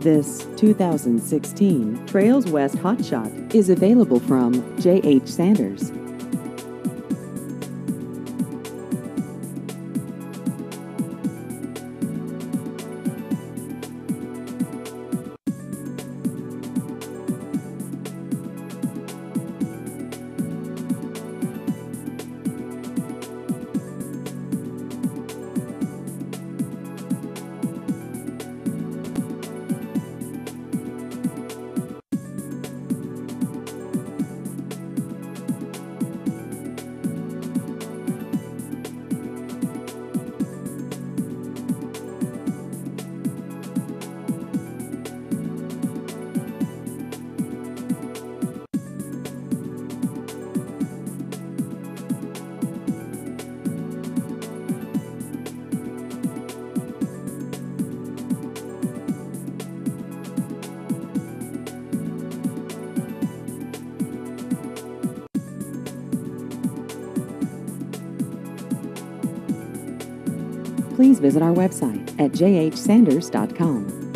This 2016 Trails West Hotshot is available from J.H. Sanders. Please visit our website at jhsanders.com.